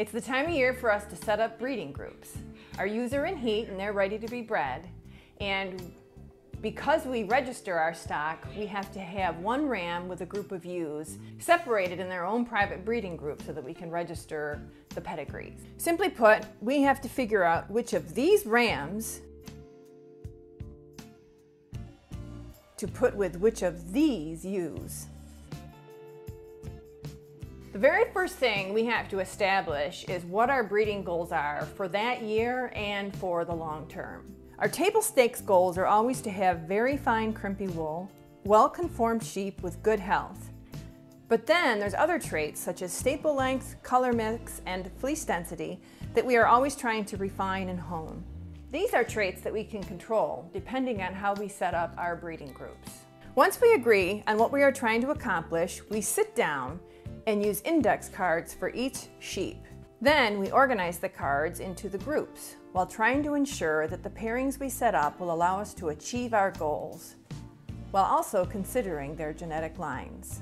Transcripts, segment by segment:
It's the time of year for us to set up breeding groups. Our ewes are in heat and they're ready to be bred. And because we register our stock, we have to have one ram with a group of ewes separated in their own private breeding group so that we can register the pedigrees. Simply put, we have to figure out which of these rams to put with which of these ewes. The very first thing we have to establish is what our breeding goals are for that year and for the long term. Our table stakes goals are always to have very fine crimpy wool, well-conformed sheep with good health. But then there's other traits such as staple length, color mix, and fleece density that we are always trying to refine and hone. These are traits that we can control depending on how we set up our breeding groups. Once we agree on what we are trying to accomplish, we sit down and use index cards for each sheep. Then we organize the cards into the groups while trying to ensure that the pairings we set up will allow us to achieve our goals, while also considering their genetic lines.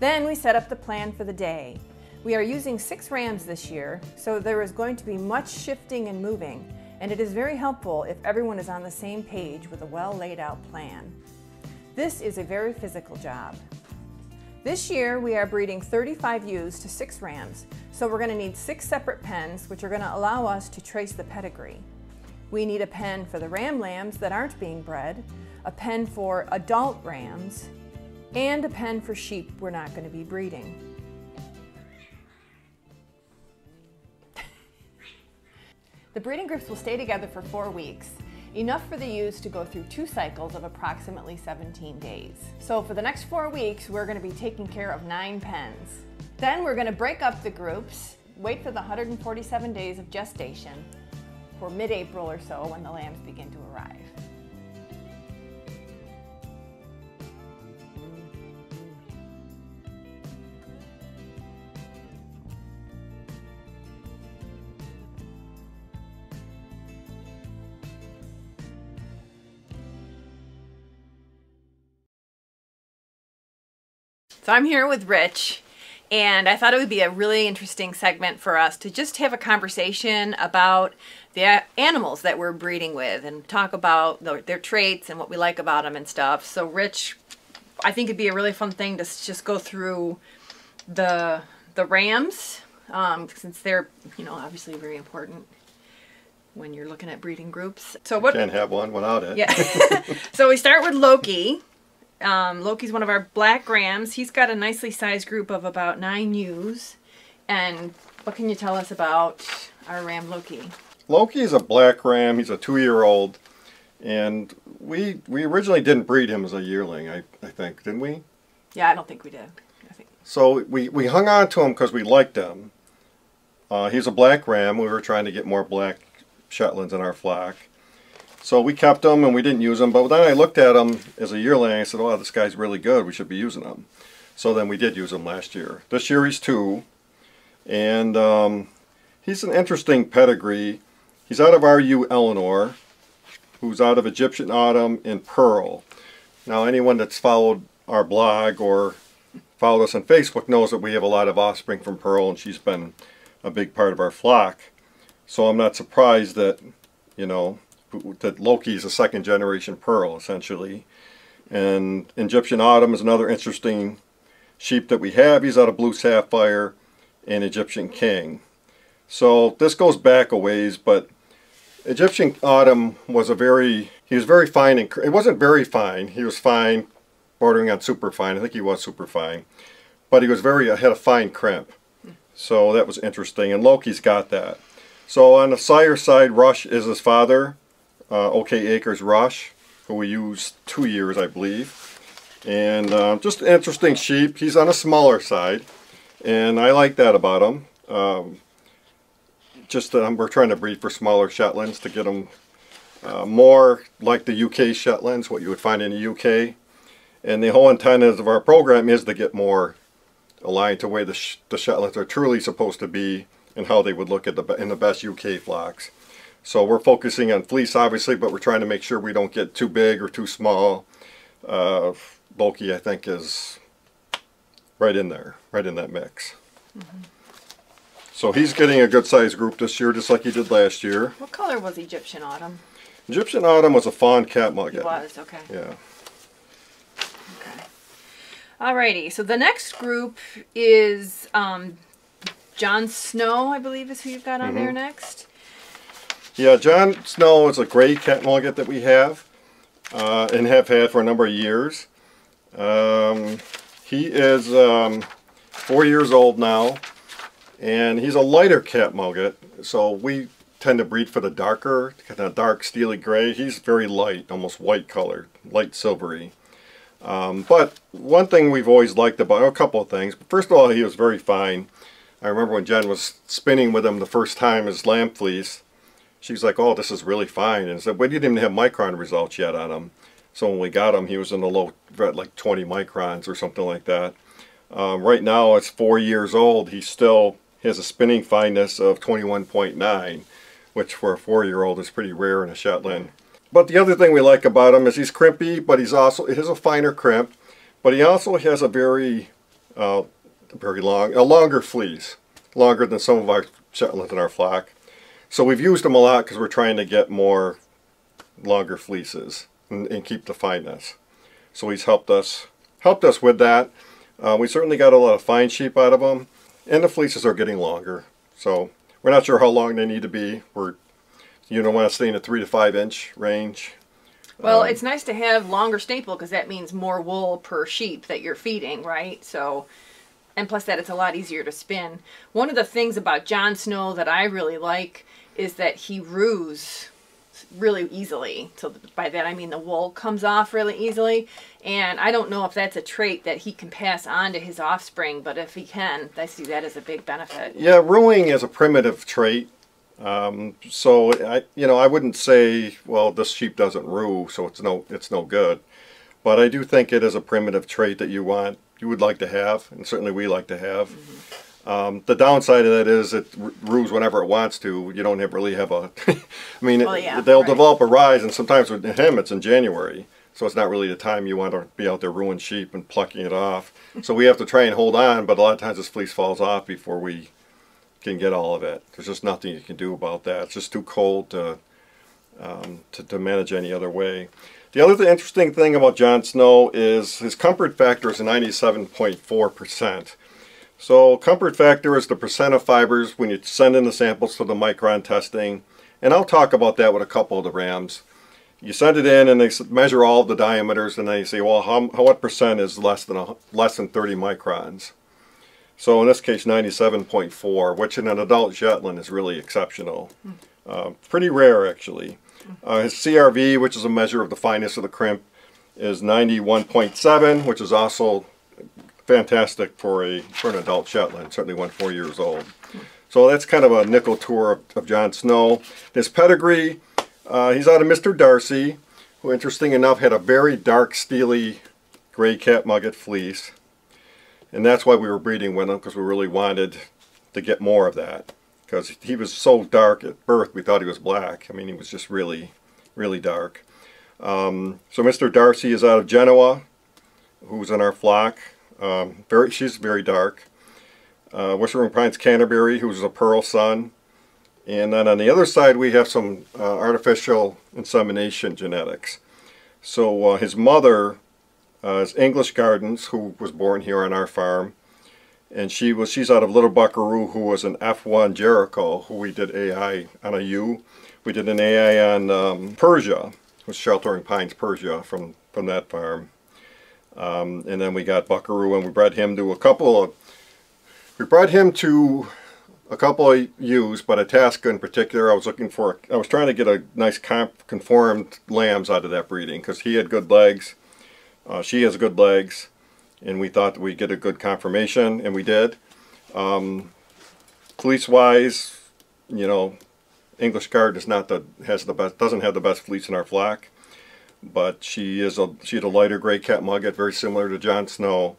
Then we set up the plan for the day. We are using six rams this year, so there is going to be much shifting and moving, and it is very helpful if everyone is on the same page with a well laid out plan. This is a very physical job. This year we are breeding 35 ewes to 6 rams, so we're going to need 6 separate pens which are going to allow us to trace the pedigree. We need a pen for the ram lambs that aren't being bred, a pen for adult rams, and a pen for sheep we're not going to be breeding. the breeding groups will stay together for four weeks enough for the ewes to go through two cycles of approximately 17 days. So for the next four weeks, we're gonna be taking care of nine pens. Then we're gonna break up the groups, wait for the 147 days of gestation for mid-April or so when the lambs begin to arrive. So I'm here with Rich, and I thought it would be a really interesting segment for us to just have a conversation about the animals that we're breeding with and talk about their traits and what we like about them and stuff. So Rich, I think it'd be a really fun thing to just go through the the rams, um, since they're, you know, obviously very important when you're looking at breeding groups. So what? Can't have one without it. Yeah. so we start with Loki. Um, Loki's one of our black rams. He's got a nicely sized group of about nine ewes. And what can you tell us about our ram Loki? Loki is a black ram. He's a two-year-old. And we we originally didn't breed him as a yearling, I, I think, didn't we? Yeah, I don't think we did. I think. So we, we hung on to him because we liked him. Uh, he's a black ram. We were trying to get more black Shetlands in our flock. So we kept them and we didn't use them. But then I looked at them as a yearling. I said, "Oh, this guy's really good. We should be using them." So then we did use him last year. This year he's two, and um, he's an interesting pedigree. He's out of RU Eleanor, who's out of Egyptian Autumn in Pearl. Now, anyone that's followed our blog or followed us on Facebook knows that we have a lot of offspring from Pearl, and she's been a big part of our flock. So I'm not surprised that, you know, that Loki is a second generation pearl essentially. And Egyptian Autumn is another interesting sheep that we have. He's out of Blue Sapphire and Egyptian King. So this goes back a ways, but Egyptian Autumn was a very, he was very fine. And, it wasn't very fine. He was fine, bordering on super fine. I think he was super fine. But he was very, uh, had a fine crimp. So that was interesting. And Loki's got that. So on the sire side, Rush is his father, uh, OK Acres Rush, who we used two years, I believe. And uh, just interesting sheep. He's on a smaller side. And I like that about him. Um, just that we're trying to breed for smaller Shetlands to get them uh, more like the UK Shetlands, what you would find in the UK. And the whole intent of our program is to get more aligned to where the, Sh the Shetlands are truly supposed to be and how they would look at the in the best UK flocks. So we're focusing on fleece obviously, but we're trying to make sure we don't get too big or too small. Uh, Loki I think is right in there, right in that mix. Mm -hmm. So he's getting a good sized group this year, just like he did last year. What color was Egyptian Autumn? Egyptian Autumn was a fawn katmoget. It was, okay. Yeah. Okay. Alrighty, so the next group is um, Jon Snow, I believe is who you've got on mm -hmm. there mm-hmm. next. Yeah, Jon Snow is a gray katmoget that we have uh, and have had for a number of years. Um, he is um, four years old now. And he's a lighter cat katmoget, so we tend to breed for the darker, kind of dark steely gray. He's very light, almost white colored, light silvery. Um, but one thing we've always liked about a couple of things. First of all, he was very fine. I remember when Jen was spinning with him the first time his lamb fleece, she's like, oh, this is really fine. And said, we didn't even have micron results yet on him. So when we got him, he was in the low, like 20 microns or something like that. Um, right now, it's four years old. He still has a spinning fineness of 21.9, which for a four-year-old is pretty rare in a Shetland. But the other thing we like about him is he's crimpy, but he's also, it has a finer crimp, but he also has a very, uh, very long, a longer fleece, longer than some of our Shetlands in our flock. So we've used them a lot because we're trying to get more longer fleeces and, and, keep the fineness. So he's helped us, helped us with that. Uh, we certainly got a lot of fine sheep out of them, And the fleeces are getting longer. So we're not sure how long they need to be. We're, you don't want to stay in a three to five inch range. Well, um, it's nice to have longer staple because that means more wool per sheep that you're feeding, right? So, and plus that it's a lot easier to spin. One of the things about Jon Snow that I really like is that he roos really easily. So by that I mean the wool comes off really easily. And I don't know if that's a trait that he can pass on to his offspring, but if he can, I see that as a big benefit. Yeah, rooing is a primitive trait. Um, so I, you know, I wouldn't say, well, this sheep doesn't roo, so it's no, it's no good. But I do think it is a primitive trait that you want, you would like to have, and certainly we like to have. Mm -hmm. Um, the downside of that is it roos whenever it wants to. You don't have, really have a. I mean, well, yeah, they'll right. develop a rise, and sometimes with him it's in January, so it's not really the time you want to be out there rooing sheep and plucking it off. so we have to try and hold on, but a lot of times this fleece falls off before we can get all of it. There's just nothing you can do about that. It's just too cold to um, to, to manage any other way. The other th interesting thing about Jon Snow is his comfort factor is 97.4 percent. So comfort factor is the percent of fibers when you send in the samples to the micron testing. And I'll talk about that with a couple of the RAMs. You send it in and they measure all the diameters and they say, well, how, how what percent is less than, a, less than 30 microns? So in this case, 97.4, which in an adult Shetland is really exceptional. Mm. Uh, pretty rare, actually. Uh, his CRV, which is a measure of the fineness of the crimp, is 91.7, which is also fantastic for a for an adult Shetland, certainly one four years old. So that's kind of a nickel tour of, of Jon Snow. His pedigree, uh, he's out of Mr. Darcy, who interesting enough had a very dark steely gray katmoget fleece. And that's why we were breeding with him, because we really wanted to get more of that. Because he was so dark at birth, we thought he was black. I mean, he was just really, really dark. Um, so Mr. Darcy is out of Genoa, who's in our flock. Um, very, she's very dark. Uh, Whispering Pines Canterbury, who's a Pearl son, And then on the other side, we have some uh, artificial insemination genetics. So uh, his mother uh, is English Gardens, who was born here on our farm. And she was she's out of Little Buckaroo, who was an F1 Jericho, who we did AI on a ewe. We did an AI on um, Persia, was Sheltering Pines Persia from, from that farm. Um, and then we got Buckaroo and we bred him to a couple of, we bred him to a couple of ewes, but Itasca in particular, I was looking for, I was trying to get a nice comp, conformed lambs out of that breeding because he had good legs, uh, she has good legs, and we thought we'd get a good conformation, and we did. Um, Fleece-wise, you know, English Guard is not the has the best doesn't have the best fleece in our flock, but she is a she had a lighter gray katmoget, very similar to Jon Snow.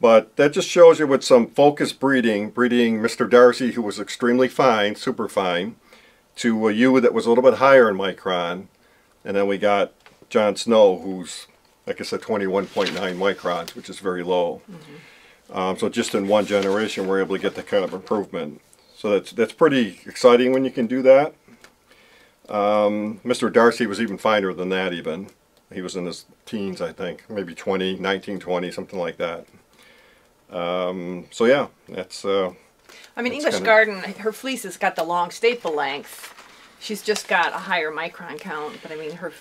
But that just shows you with some focused breeding, breeding Mr. Darcy, who was extremely fine, super fine, to a ewe that was a little bit higher in micron, and then we got Jon Snow, who's like I said, 21.9 microns, which is very low. Mm -hmm. um, so just in one generation, we're able to get that kind of improvement. So that's that's pretty exciting when you can do that. Um, Mr. Darcy was even finer than that even. He was in his teens, I think, maybe 20, 19, 20, something like that. Um, so yeah, that's. Uh, I mean, English kinda... Garden, her fleece has got the long staple length. She's just got a higher micron count, but I mean, her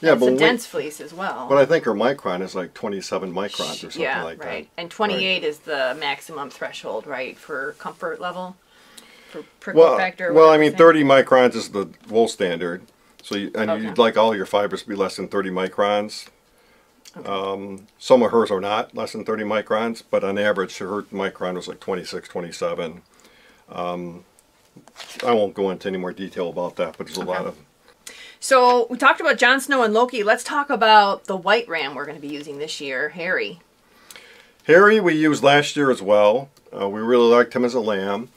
yeah, it's but a dense fleece as well. But I think her micron is like 27 microns or something yeah, like right. that. And 28 right. is the maximum threshold, right, for comfort level, for prickle well, factor. Well, I mean, 30 microns is the wool standard. So, you, and okay. you'd like all your fibers to be less than 30 microns. Okay. Um, some of hers are not less than 30 microns, but on average, her micron was like 26, 27. Um, I won't go into any more detail about that, but there's a okay. lot of so we talked about Jon Snow and Loki. Let's talk about the white ram we're going to be using this year, Harry. Harry we used last year as well. Uh, we really liked him as a lamb.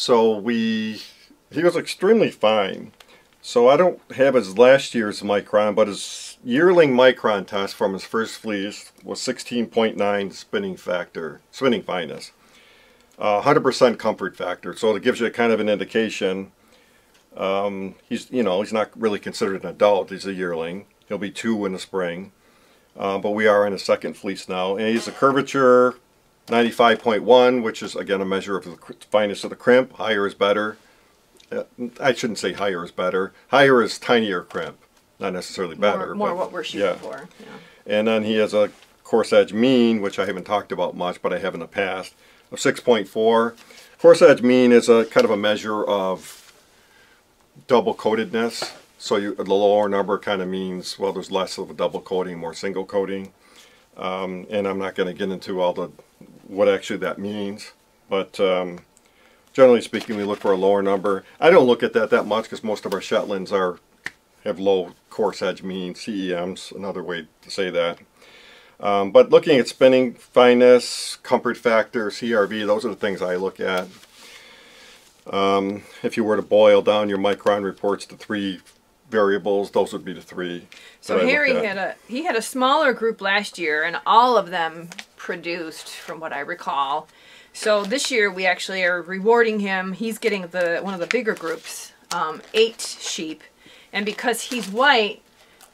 So we, he was extremely fine. So I don't have his last year's micron, but his yearling micron test from his first fleece was 16.9 spinning factor, spinning fineness. 100% uh, comfort factor. So it gives you kind of an indication um, he's, you know, he's not really considered an adult. He's a yearling. He'll be two in the spring. Uh, but we are in a second fleece now. And he's a curvature 95.1, which is, again, a measure of the fineness of the crimp. Higher is better. Uh, I shouldn't say higher is better. Higher is tinier crimp, not necessarily better. More, more what we're shooting yeah. for. Yeah. And then he has a coarse edge mean, which I haven't talked about much, but I have in the past, of 6.4. Coarse edge mean is a kind of a measure of double coatedness. So you, the lower number kind of means, well, there's less of a double coating, more single coating. Um, and I'm not going to get into all the what actually that means. But um, generally speaking, we look for a lower number. I don't look at that that much because most of our Shetlands are have low coarse edge mean, CEMs, another way to say that. Um, but looking at spinning fineness, comfort factor, CRV, those are the things I look at. Um, if you were to boil down your micron reports to three variables, those would be the three. So Harry had a he had a smaller group last year, and all of them produced, from what I recall. So this year we actually are rewarding him. He's getting the one of the bigger groups, um, eight sheep, and because he's white,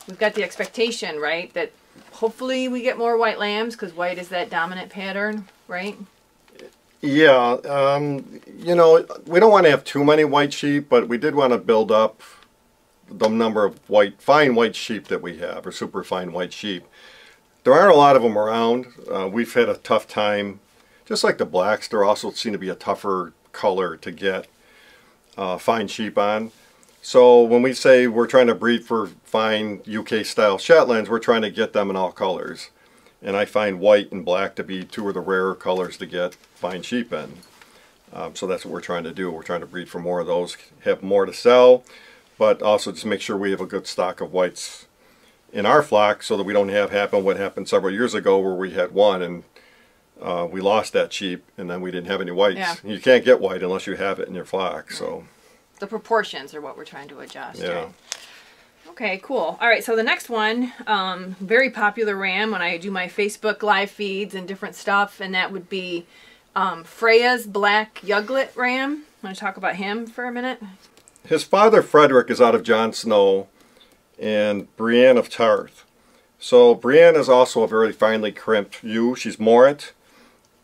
we've got the expectation, right, that hopefully we get more white lambs because white is that dominant pattern, right? Yeah, um, you know, we don't want to have too many white sheep, but we did want to build up the number of white, fine white sheep that we have, or super fine white sheep. There aren't a lot of them around. Uh, we've had a tough time, just like the blacks, there also seem to be a tougher color to get uh, fine sheep on. So when we say we're trying to breed for fine UK style Shetlands, we're trying to get them in all colors. And I find white and black to be two of the rarer colors to get fine sheep in. Um, so that's what we're trying to do. We're trying to breed for more of those, have more to sell, but also just make sure we have a good stock of whites in our flock so that we don't have happen what happened several years ago where we had one and uh, we lost that sheep and then we didn't have any whites. Yeah. You can't get white unless you have it in your flock. So the proportions are what we're trying to adjust. Yeah. Right? Okay, cool. All right, so the next one, um, very popular ram when I do my Facebook live feeds and different stuff, and that would be um, Freya's Black Yuglet Ram. Want to talk about him for a minute? His father, Frederick, is out of Jon Snow and Brienne of Tarth. So Brienne is also a very finely crimped ewe. She's moorit.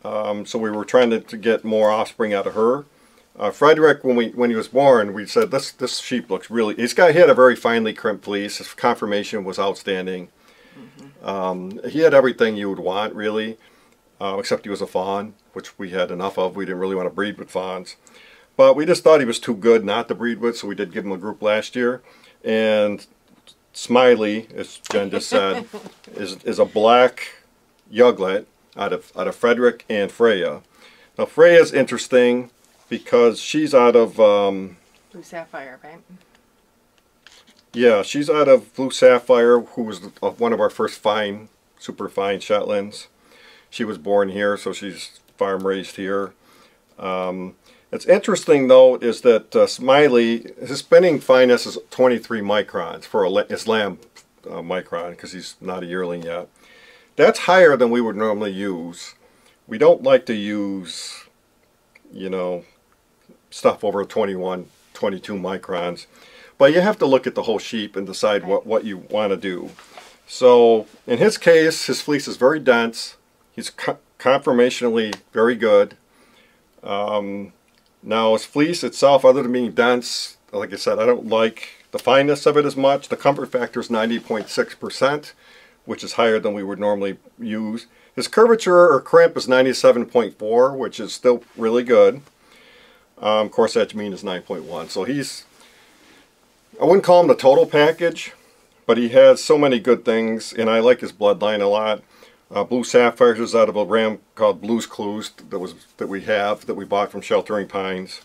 Um, so we were trying to, to, get more offspring out of her. Uh, Frederick, when we when he was born, we said this this sheep looks really. He's got he had a very finely crimped fleece. His conformation was outstanding. Mm -hmm. um, he had everything you would want really, uh, except he was a fawn, which we had enough of. We didn't really want to breed with fawns. But we just thought he was too good not to breed with, so we did give him a group last year. And Smiley, as Jen just said, is, is a black Yuglet out of, out of Frederick and Freya. Now Freya's interesting because she's out of... Um, Blue Sapphire, right? Yeah, she's out of Blue Sapphire, who was one of our first fine, super fine Shetlands. She was born here, so she's farm raised here. Um, it's interesting though is that uh, Smiley, his spinning fineness is 23 microns for a, his lamb uh, micron because he's not a yearling yet. That's higher than we would normally use. We don't like to use, you know, stuff over 21, 22 microns. But you have to look at the whole sheep and decide what, what you want to do. So in his case, his fleece is very dense. He's co conformationally very good. Um, now, as fleece itself, other than being dense, like I said, I don't like the fineness of it as much. The comfort factor is 90.6%, which is higher than we would normally use. His curvature or crimp is 97.4, which is still really good. Um, coarse edge mean is 9.1. So he's, I wouldn't call him the total package, but he has so many good things, and I like his bloodline a lot. Uh, Blue Sapphires is out of a ram called Blues Clues that was that we have that we bought from Sheltering Pines.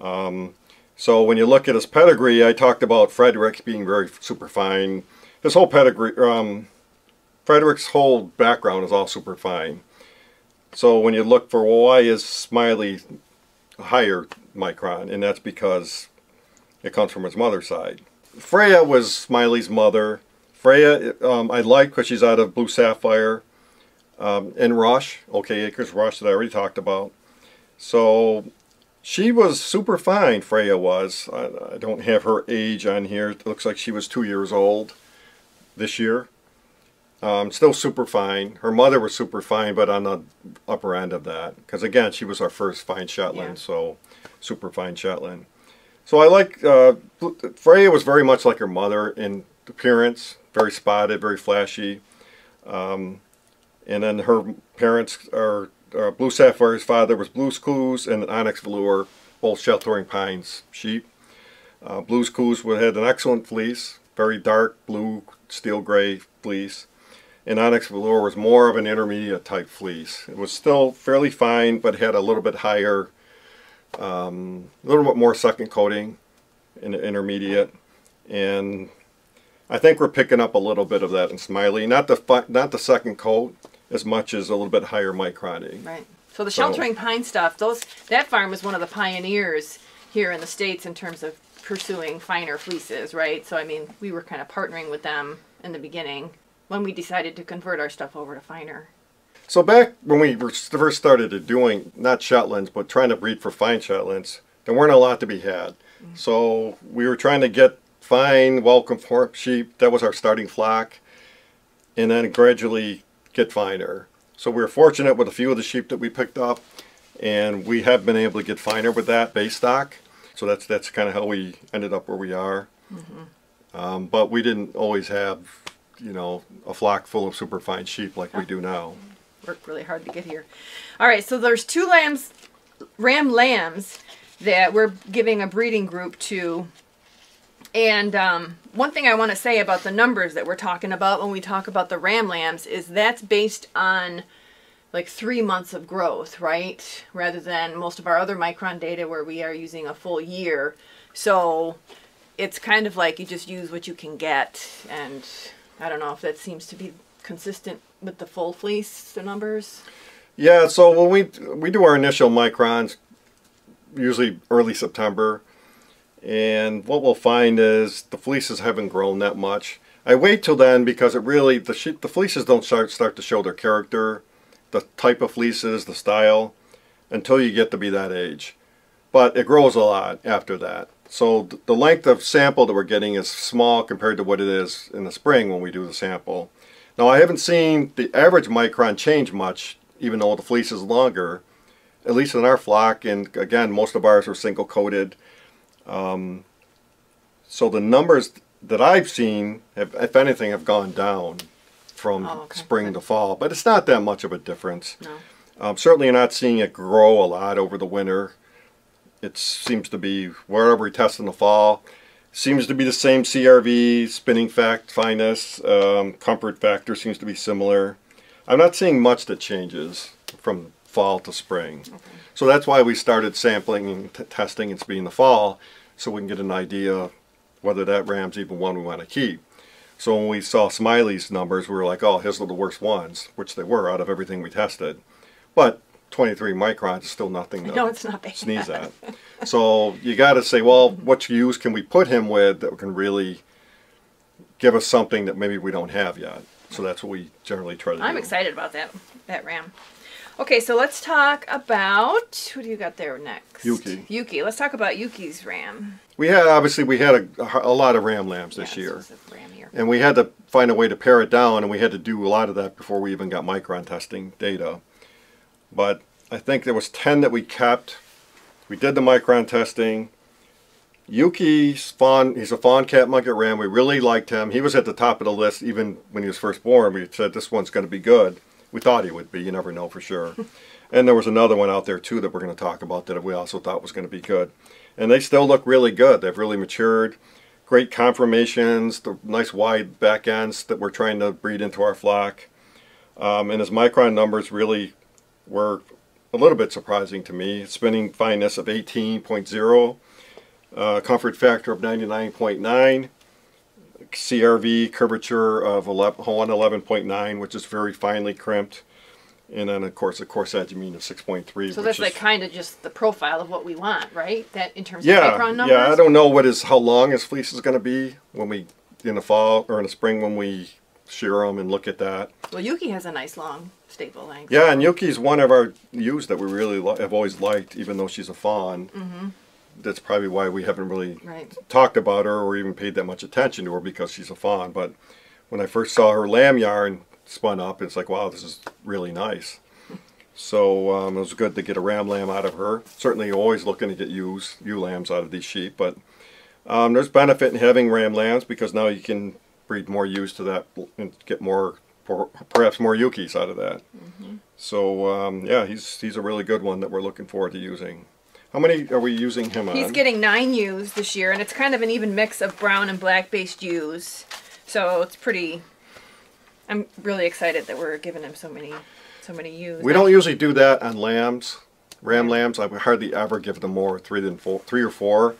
Um, so when you look at his pedigree, I talked about Frederick being very super fine. His whole pedigree, um, Frederick's whole background is all super fine. So when you look for well, why is Smiley higher micron, and that's because it comes from his mother's side. Freya was Smiley's mother. Freya, um, I like because she's out of Blue Sapphire um, and Rush, OK Acres Rush that I already talked about. So she was super fine, Freya was. I, I, don't have her age on here. It looks like she was two years old this year. Um, still super fine. Her mother was super fine, but on the upper end of that. Because again, she was our first fine Shetland, yeah. so super fine Shetland. So I like, uh, Freya was very much like her mother in appearance very spotted, very flashy. Um, and then her parents are uh, Blue Sapphire's father was Blues Clues and Onyx Velour, both sheltering pines sheep. Uh, Blues Clues had an excellent fleece, very dark blue, steel gray fleece. And Onyx Velour was more of an intermediate type fleece. It was still fairly fine, but had a little bit higher, um, a little bit more second coating in the intermediate. And I think we're picking up a little bit of that in Smiley. Not the not the second coat as much as a little bit higher microning. Right. So the sheltering so, pine stuff, those that farm was one of the pioneers here in the states in terms of pursuing finer fleeces, right? So I mean, we were kind of partnering with them in the beginning when we decided to convert our stuff over to finer. So back when we first started doing not Shetlands, but trying to breed for fine Shetlands, there weren't a lot to be had. Mm -hmm. So we were trying to get fine, well-conformed sheep. That was our starting flock. And then gradually get finer. So we were fortunate with a few of the sheep that we picked up. And we have been able to get finer with that base stock. So that's that's kind of how we ended up where we are. Mm -hmm. um, but we didn't always have, you know, a flock full of super fine sheep like we do now. Worked really hard to get here. All right, so there's two lambs, ram lambs, that we're giving a breeding group to and um, one thing I want to say about the numbers that we're talking about when we talk about the ram lambs is that's based on like three months of growth, right? Rather than most of our other micron data where we are using a full year. So it's kind of like you just use what you can get. And I don't know if that seems to be consistent with the full fleece the numbers. Yeah, so when we we do our initial microns, usually early September, and what we'll find is the fleeces haven't grown that much. I wait till then because it really the the fleeces don't start start to show their character, the type of fleeces, the style, until you get to be that age. but it grows a lot after that. So th- the length of sample that we're getting is small compared to what it is in the spring when we do the sample. Now I haven't seen the average micron change much, even though the fleece is longer, at least in our flock. And again, most of ours are single coated. Um, so the numbers that I've seen, have, if anything, have gone down from Oh, okay. spring to fall. But it's not that much of a difference. No. Um, certainly not seeing it grow a lot over the winter. It seems to be wherever we test in the fall. Seems to be the same CRV, spinning fact, fineness, um, comfort factor seems to be similar. I'm not seeing much that changes from fall to spring. So that's why we started sampling and t- testing it's being the fall so we can get an idea whether that ram's even one we want to keep. So when we saw Smiley's numbers, we were like, oh, his are the worst ones, which they were out of everything we tested. But 23 microns is still nothing to No, it's not bad. sneeze at. So you got to say, well, what use can we put him with that can really give us something that maybe we don't have yet? So that's what we generally try to do. I'm excited about that that ram. Okay, so let's talk about who do you got there next? Yuki. Yuki. Let's talk about Yuki's ram. We had obviously we had a, a lot of ram lambs this Yeah, year. this is a ram here. and we had to find a way to pare it down and we had to do a lot of that before we even got micron testing data but i think there was 10 that we kept we did the micron testing yuki's fawn he's a fawn katmoget ram we really liked him he was at the top of the list even when he was first born we said this one's going to be good we thought he would be you never know for sure and there was another one out there too that we're going to talk about that we also thought was going to be good and they still look really good they've really matured great conformations, the nice wide back ends that we're trying to breed into our flock. Um, and his micron numbers really were a little bit surprising to me. Spinning fineness of 18.0, uh, comfort factor of 99.9, CRV curvature of 11, 111.9, which is very finely crimped. And then, of course, a edgemine of 6.3. So which that's is, like kind of just the profile of what we want, right? That in terms yeah, of micron numbers. yeah. I don't know what is how long his fleece is going to be when we in the fall or in the spring when we shear them and look at that. Well, Yuki has a nice long staple length. Yeah, and Yuki's one of our ewes that we really have always liked, even though she's a fawn. Mm-hmm. That's probably why we haven't really Right. talked about her or even paid that much attention to her because she's a fawn. But when I first saw her lamb yarn spun up, it's like, wow, this is really nice. So um, it was good to get a ram lamb out of her. Certainly, always looking to get ewes, ewe lambs out of these sheep, but um, there's benefit in having ram lambs because now you can breed more ewes to that and get more, perhaps more yukis out of that. So um, yeah, he's he's a really good one that we're looking forward to using. How many are we using him on? He's getting nine ewes this year, and it's kind of an even mix of brown and black based ewes. So it's pretty. I'm really excited that we're giving him so many, so many ewes. We don't usually do that on lambs, ram lambs. I would hardly ever give them more three than four, three or four,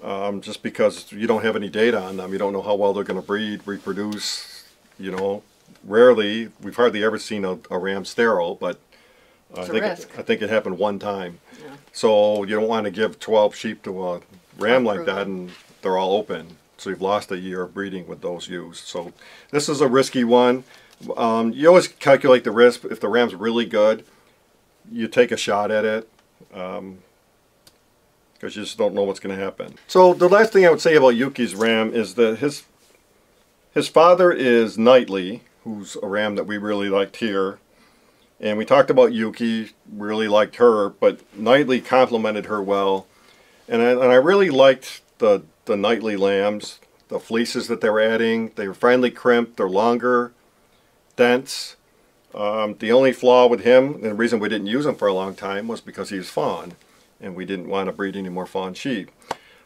um, just because you don't have any data on them. You don't know how well they're going to breed, reproduce. You know, rarely we've hardly ever seen a, a ram sterile, but I think. It, I think it happened one time. Yeah. So you don't want to give 12 sheep to a ram like that and they're all open. So you've lost a year of breeding with those ewes. So this is a risky one. Um, you always calculate the risk. If the ram's really good, you take a shot at it because you just don't know what's going to happen. So the last thing I would say about Yuki's ram is that his his father is Knightley, who's a ram that we really liked here. And we talked about Yuki, really liked her, but Knightley complimented her well. And I, and I really liked the, the Knightley lambs, the fleeces that they were adding. They were finely crimped, they're longer, dense. Um, the only flaw with him, and the reason we didn't use him for a long time, was because he was fawn, and we didn't want to breed any more fawn sheep.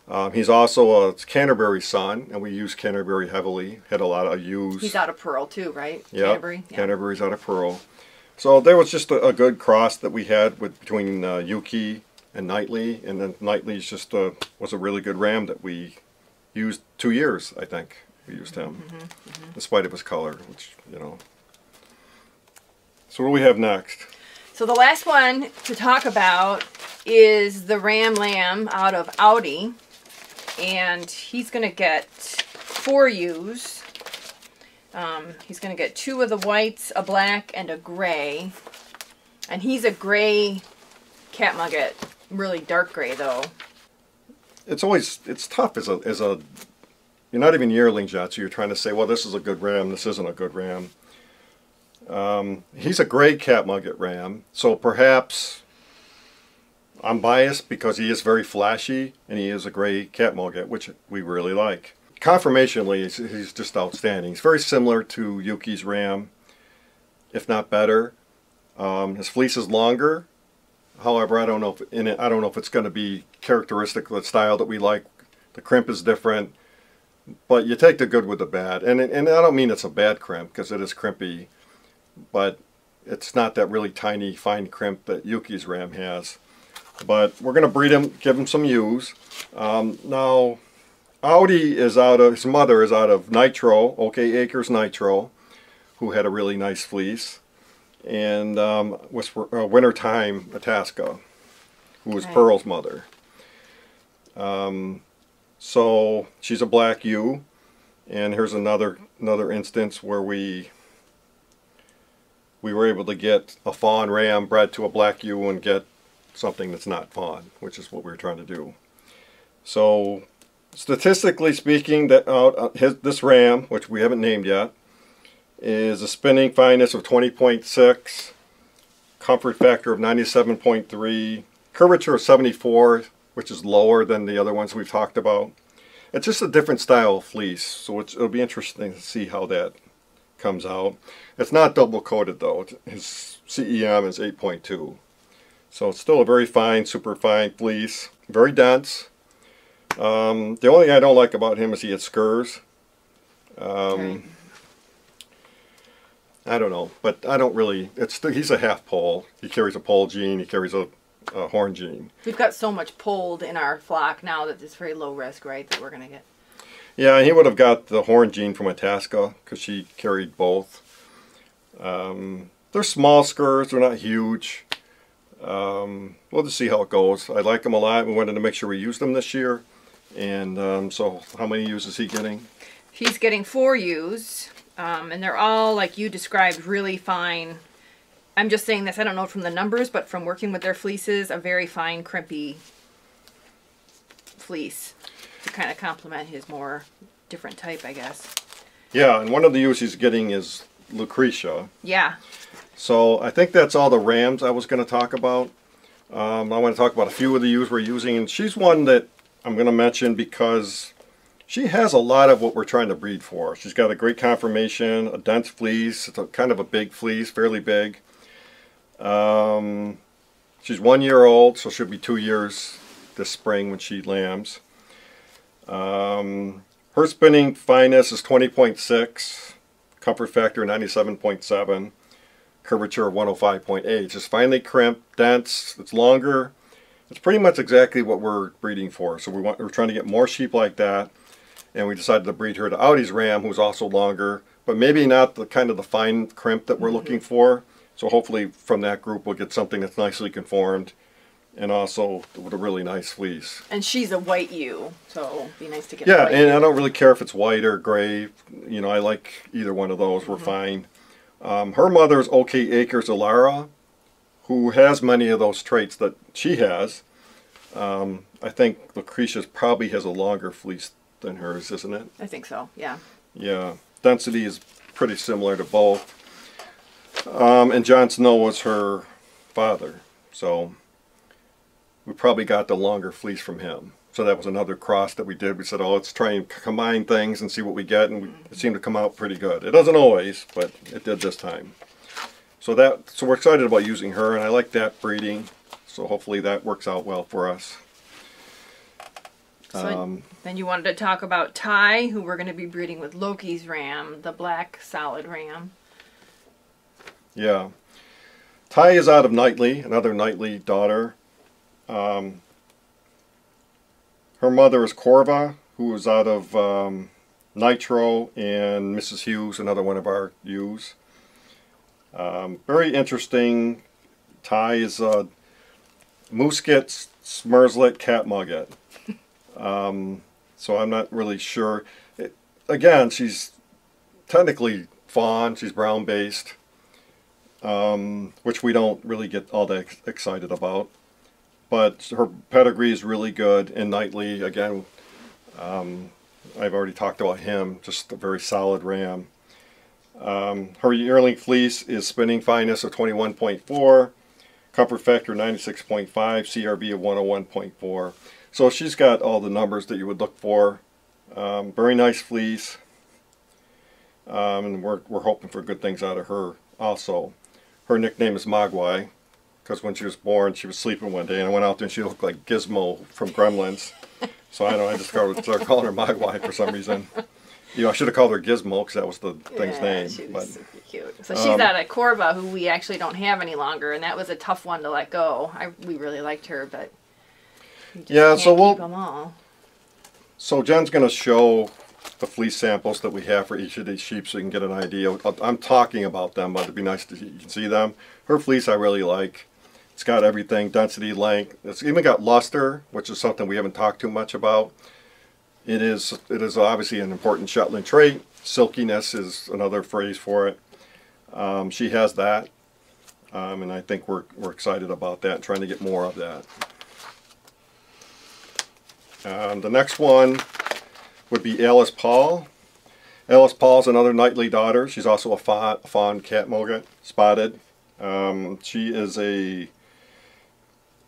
Um, he's also a Canterbury son, and we use Canterbury heavily. Had a lot of ewes. He's out of Pearl too, right? Yeah, Canterbury. Yeah. Canterbury's out of Pearl. So there was just a, a good cross that we had with between uh, Yuki and Knightley, and then Knightley's just uh, was a really good ram that we used two years, I think. We used him, Mm-hmm, in spite of his color, which you know. So what do we have next? So the last one to talk about is the Ram Lamb out of Audi, and he's gonna get four ewes. Um, he's gonna get two of the whites, a black, and a gray. And he's a gray katmoget really dark gray though. It's always it's tough as a as a you're not even yearling so you're trying to say, well, this is a good ram, this isn't a good ram. Um, he's a gray Katmoget ram, so perhaps I'm biased because he is very flashy and he is a gray Katmoget, which we really like. Conformationally, he's, he's just outstanding. He's very similar to Yuki's ram, if not better. Um, his fleece is longer. However, I don't know if in it, I don't know if it's going to be characteristic of the style that we like. The crimp is different, but you take the good with the bad. And and I don't mean it's a bad crimp because it is crimpy, but it's not that really tiny fine crimp that Yuki's ram has. But we're going to breed him, give him some ewes. Um, now, Audi is out of his mother is out of Nitro, OK Acres Nitro, who had a really nice fleece and um, was uh, Wintertime Itasca, who was Pearl's mother. Um, so she's a black ewe, and here's another another instance where we we were able to get a fawn ram bred to a black ewe and get something that's not fawn, which is what we were trying to do. So statistically speaking, that uh, his, this ram, which we haven't named yet, is a spinning fineness of 20.6, comfort factor of 97.3, curvature of 74, which is lower than the other ones we've talked about. It's just a different style of fleece, so it'll be interesting to see how that comes out. It's not double coated though. His CEM is 8.2. So it's still a very fine, super fine fleece. Very dense. Um, the only thing I don't like about him is he has scurs. Um. I don't know, but I don't really. It's he's a half pole. He carries a pole gene. He carries a, a horn gene. We've got so much polled in our flock now that it's very low risk, right? That we're gonna get. Yeah, he would have got the horn gene from Itasca because she carried both. Um, they're small scurs. They're not huge. Um, we'll just see how it goes. I like them a lot. We wanted to make sure we used them this year. And um, so how many ewes is he getting? He's getting four ewes. Um, and they're all, like you described, really fine. I'm just saying this, I don't know from the numbers, but from working with their fleeces, a very fine, crimpy fleece to kind of complement his more different type, I guess. Yeah, and one of the ewes he's getting is Lucretia. Yeah. So I think that's all the rams I was going to talk about. Um, I want to talk about a few of the ewes we're using, and she's one that I'm going to mention because she has a lot of what we're trying to breed for. She's got a great conformation, a dense fleece, it's a kind of a big fleece, fairly big. Um, she's one year old, so she'll be two years this spring when she lambs. Um, her spinning fineness is 20.6, comfort factor 97.7, curvature of 105.8. It's finely crimped, dense, it's longer. It's pretty much exactly what we're breeding for. So we want, we're trying to get more sheep like that and we decided to breed her to Audi's ram, who's also longer, but maybe not the kind of the fine crimp that we're mm -hmm. looking for. So hopefully from that group we'll get something that's nicely conformed and also with a really nice fleece. And she's a white ewe, so be nice to get. Yeah, and ewe. I don't really care if it's white or gray. You know, I like either one of those. We're mm -hmm. fine. Um, her mother is OK Acres Alara, who has many of those traits that she has. Um, I think Lucretia probably has a longer fleece than hers, isn't it? I think so, yeah. Yeah, density is pretty similar to both. Um, and Jon Snow was her father, so we probably got the longer fleece from him. So that was another cross that we did. We said, oh, let's try and combine things and see what we get, and we, it seemed to come out pretty good. It doesn't always, but it did this time. So that, so we're excited about using her, and I like that breeding. So hopefully that works out well for us. So um, then you wanted to talk about Ty, who we're going to be breeding with Loki's ram, the black solid ram. Yeah. Ty is out of Knightley, another Knightley daughter. Um, her mother is Corva, who is out of um, Nitro, and Mrs. Hughes, another one of our ewes. Um, very interesting. Ty is a Musket Smirslet Katmoget. Um, so I'm not really sure. It, again, she's technically fawn. She's brown based, um, which we don't really get all that excited about. but her pedigree is really good. And Knightley, again, um, I've already talked about him, just a very solid ram. Um, her yearling fleece is spinning fineness of 21.4, comfort factor 96.5, CRV of 101.4. So she's got all the numbers that you would look for. Um, very nice fleece. Um, and we're, we're hoping for good things out of her also. Her nickname is Mogwai because when she was born, she was sleeping one day and I went out there and she looked like Gizmo from Gremlins. so I know I just started calling her Mogwai for some reason. You know, I should have called her Gizmo because that was the thing's yeah, name. She was but, super cute. So she's um, out of Corva, who we actually don't have any longer, and that was a tough one to let go. I we really liked her, but yeah. So we'll. So Jen's going to show the fleece samples that we have for each of these sheep so you can get an idea. I'm talking about them, but it'd be nice to you can see them. Her fleece I really like. It's got everything, density, length. It's even got luster, which is something we haven't talked too much about. It is, it is obviously an important Shetland trait. Silkiness is another phrase for it. Um, she has that, um, and I think we're, we're excited about that, trying to get more of that. Um, the next one would be Alice Paul. Alice Paul is another Knightley daughter. She's also a fawn katmoget, spotted. Um, she is a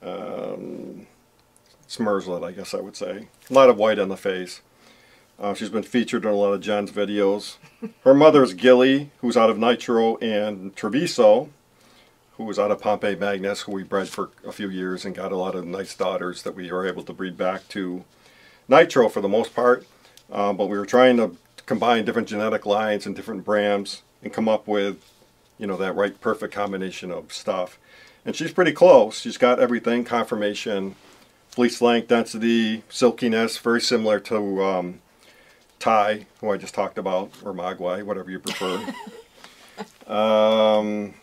um, Smirslet, I guess I would say. A lot of white on the face. Uh, she's been featured in a lot of Jen's videos. Her mother is Gilly, who's out of Nitro, and Treviso, who was out of Pompeii Magnus, who we bred for a few years and got a lot of nice daughters that we were able to breed back to Nitro for the most part. Um, but we were trying to combine different genetic lines and different brams and come up with, you know, that right perfect combination of stuff. And she's pretty close. She's got everything, conformation, fleece length, density, silkiness, very similar to um, Ty, who I just talked about, or Mogwai, whatever you prefer. um,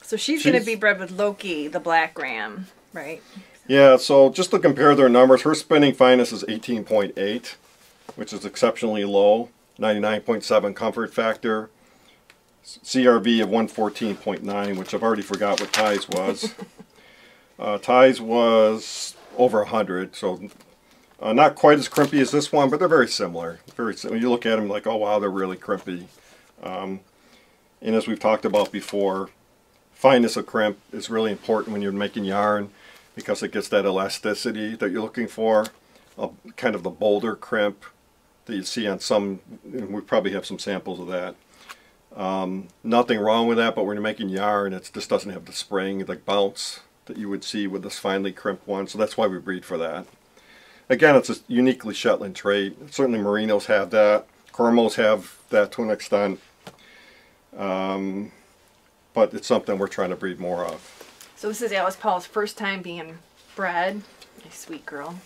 so she's, she's going to be bred with Loki, the black ram, right? Yeah, so just to compare their numbers, her spinning fineness is 18.8 which is exceptionally low, 99.7 comfort factor, CRV of 114.9, which I've already forgot what Ty's was. uh, Ty's was over 100, so uh, not quite as crimpy as this one, but they're very similar. Very similar. You look at them like, oh wow, they're really crimpy. Um, and as we've talked about before, fineness of crimp is really important when you're making yarn because it gets that elasticity that you're looking for, kind of the bolder crimp that you see on some, we probably have some samples of that. Um, nothing wrong with that, but when you're making yarn, it just doesn't have the spring, the bounce that you would see with this finely crimped one, so that's why we breed for that. Again, it's a uniquely Shetland trait. Certainly Merinos have that. Cormos have that to an extent. Um, but it's something we're trying to breed more of. So this is Alice Paul's first time being bred. A sweet girl.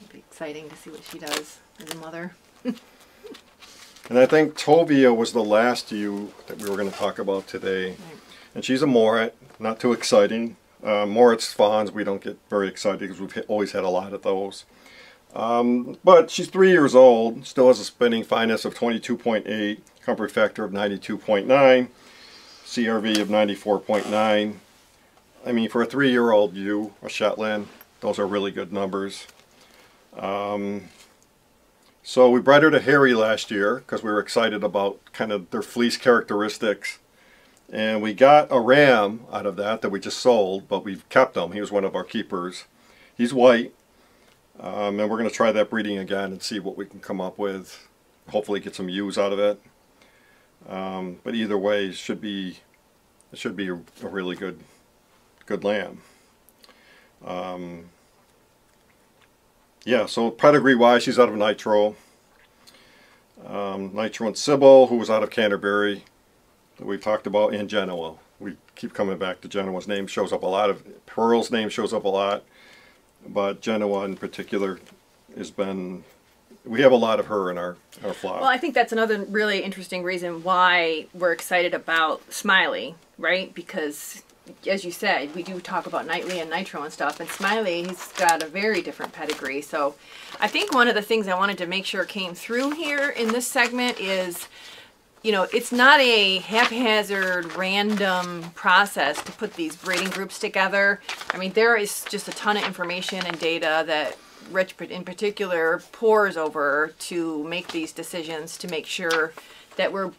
It'll be exciting to see what she does as a mother. and I think Tovia was the last ewe that we were going to talk about today. Right. And she's a moorit, not too exciting. Uh, moorit's fawns, we don't get very excited because we've always had a lot of those. Um, but she's three years old, still has a spinning fineness of 22.8, comfort factor of 92.9, CRV of 94.9. I mean, for a three-year-old ewe, a Shetland, those are really good numbers. Um, so we bred her to Harry last year because we were excited about kind of their fleece characteristics. And we got a ram out of that that we just sold, but we've kept him. He was one of our keepers. He's white. Um, and we're going to try that breeding again and see what we can come up with. Hopefully get some ewes out of it. Um, but either way, it should be it should be a, really good good lamb. Um, yeah, so pedigree-wise, she's out of Nitro. Um, Nitro and Sybil, who was out of Canterbury, we've talked about, in Genoa. We keep coming back to Genoa's name. Shows up a lot of Pearl's name shows up a lot, but Genoa in particular has been. We have a lot of her in our our flock. Well, I think that's another really interesting reason why we're excited about Smiley, right? Because as you said, we do talk about Knightley and Nitro and stuff, and Smiley, he's got a very different pedigree. So I think one of the things I wanted to make sure came through here in this segment is you know, it's not a haphazard, random process to put these breeding groups together. I mean, there is just a ton of information and data that Rich, in particular, pores over to make these decisions to make sure that we're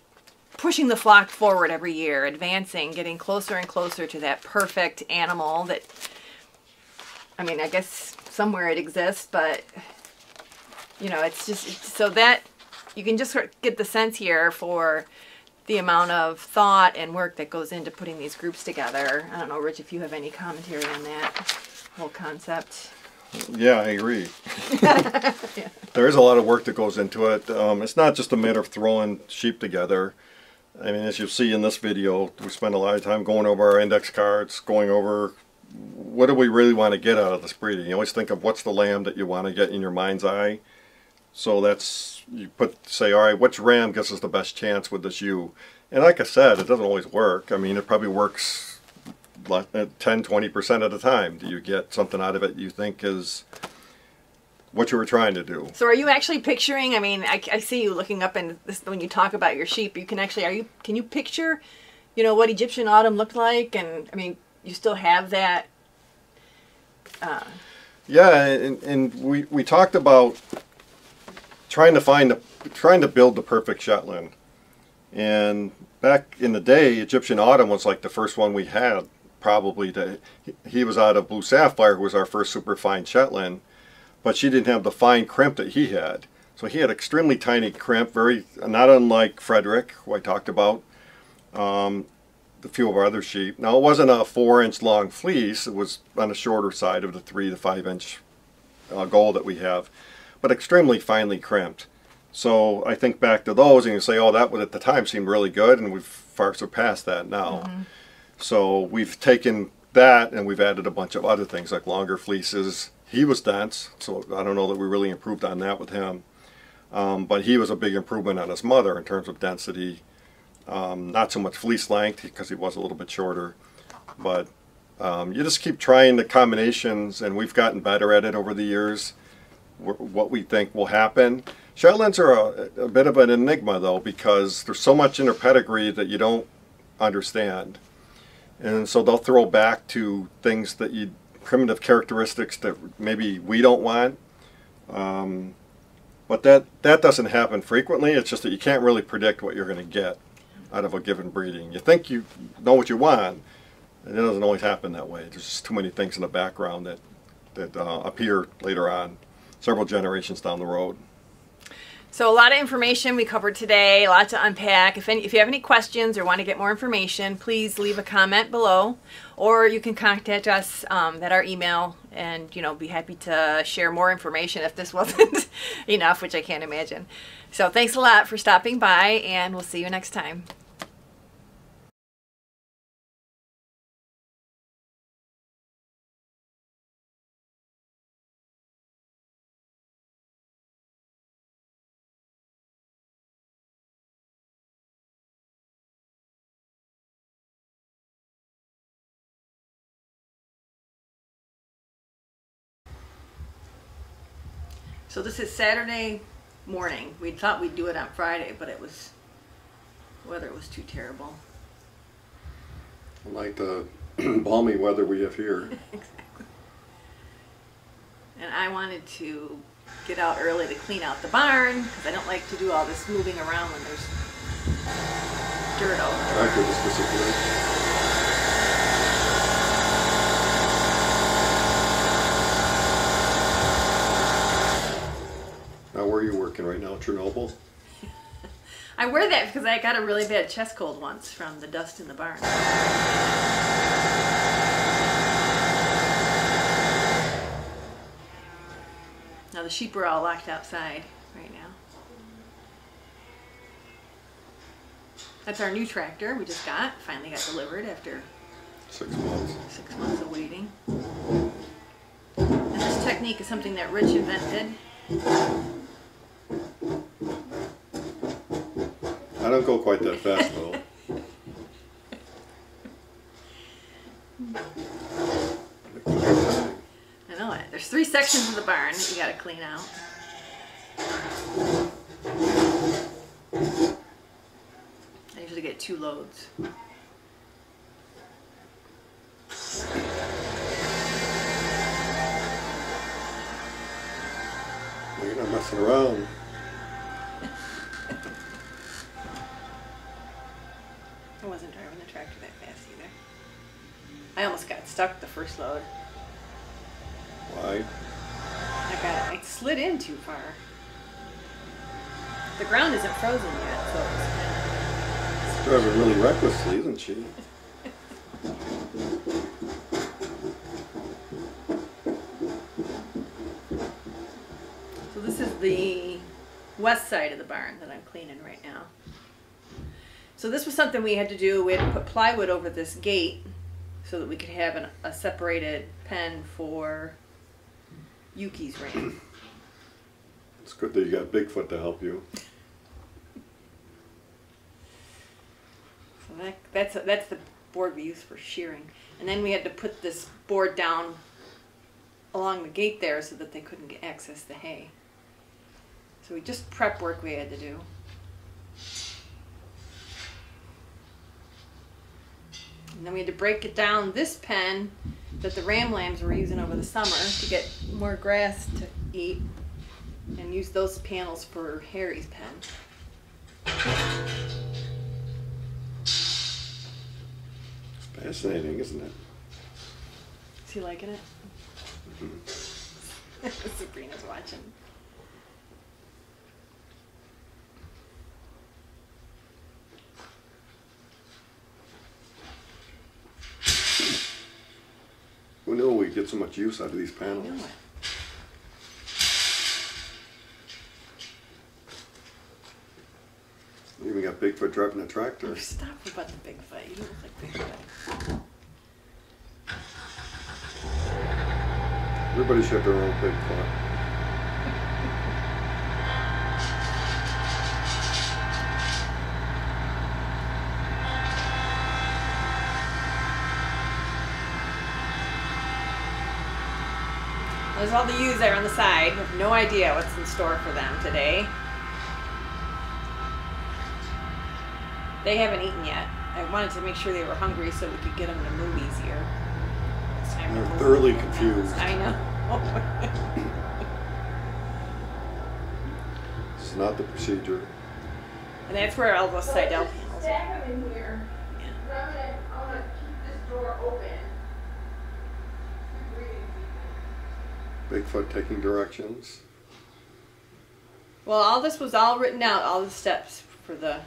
pushing the flock forward every year, advancing, getting closer and closer to that perfect animal that, I mean, I guess somewhere it exists, but, you know, it's just, it's, so that, you can just sort of get the sense here for the amount of thought and work that goes into putting these groups together. I don't know, Rich, if you have any commentary on that whole concept. Yeah, I agree. yeah. There is a lot of work that goes into it. Um, it's not just a matter of throwing sheep together. I mean, as you'll see in this video, we spend a lot of time going over our index cards, going over what do we really want to get out of this breeding. You always think of what's the lamb that you want to get in your mind's eye. So that's, you put, say, all right, which ram gives us the best chance with this ewe? And like I said, it doesn't always work. I mean, it probably works 10, 20% of the time. Do you get something out of it you think is what you were trying to do. So are you actually picturing, I mean, I, I see you looking up and this, when you talk about your sheep, you can actually, are you, can you picture, you know, what Egyptian autumn looked like? And I mean, you still have that? Uh... Yeah, and, and we, we talked about trying to find, a, trying to build the perfect Shetland. And back in the day, Egyptian autumn was like the first one we had probably to, he was out of Blue Sapphire, who was our first super fine Shetland but she didn't have the fine crimp that he had. So he had extremely tiny crimp, very not unlike Frederick, who I talked about, um, the few of our other sheep. Now it wasn't a four inch long fleece, it was on the shorter side of the three to five inch uh, goal that we have, but extremely finely crimped. So I think back to those and you say, oh, that would at the time seemed really good, and we've far surpassed that now. Mm -hmm. So we've taken that and we've added a bunch of other things like longer fleeces, he was dense, so I don't know that we really improved on that with him. Um, but he was a big improvement on his mother in terms of density. Um, not so much fleece length because he was a little bit shorter. But um, you just keep trying the combinations, and we've gotten better at it over the years, what we think will happen. Shetlands are a, a bit of an enigma, though, because there's so much in their pedigree that you don't understand. And so they'll throw back to things that you primitive characteristics that maybe we don't want. Um, but that, that doesn't happen frequently. It's just that you can't really predict what you're going to get out of a given breeding. You think you know what you want, and it doesn't always happen that way. There's just too many things in the background that, that uh, appear later on, several generations down the road. So a lot of information we covered today, a lot to unpack. If, any, if you have any questions or want to get more information, please leave a comment below, or you can contact us um, at our email, and you know, be happy to share more information if this wasn't enough, which I can't imagine. So thanks a lot for stopping by, and we'll see you next time. So this is Saturday morning. We thought we'd do it on Friday, but it was, weather was too terrible. Like the balmy weather we have here. exactly. And I wanted to get out early to clean out the barn because I don't like to do all this moving around when there's dirt out there. Tractor just disappeared. where are you working now? Chernobyl? I wear that because I got a really bad chest cold once from the dust in the barn. Now the sheep are all locked outside right now. That's our new tractor we just got. Finally got delivered after six months. Six months of waiting. And this technique is something that Rich invented. I don't go quite that fast though. I know it. There's three sections of the barn that you got to clean out. I usually get two loads. You're not messing around. I wasn't driving the tractor that fast either. I almost got stuck the first load. Why? I got I slid in too far. The ground isn't frozen yet, so it's kind She's driving really recklessly, isn't she? the west side of the barn that I'm cleaning right now. So this was something we had to do. We had to put plywood over this gate so that we could have an, a separated pen for Yuki's ram. It's good that you got Bigfoot to help you. So that, that's that's the board we use for shearing. And then we had to put this board down along the gate there so that they couldn't get access to hay. So we just prep work we had to do. And then we had to break it down this pen that the ram lambs were using over the summer to get more grass to eat and use those panels for Harry's pen. It's fascinating, isn't it? Is he liking it? Mm-hmm. Sabrina's watching. Who knew we'd get so much use out of these know panels? We even got Bigfoot driving a tractor. Oh, Stop about the big fight. You don't look like Bigfoot. Everybody should have their own Bigfoot. There's all the ewes there on the side. I have no idea what's in store for them today. They haven't eaten yet. I wanted to make sure they were hungry so we could get them to move easier. It's time They're move. thoroughly confused. I know. This is not the procedure. and that's where all those Sydell panels are. Stack them in here. Yeah. I'm gonna, I'm gonna keep this door open. Bigfoot taking directions. Well, all this was all written out, all the steps for the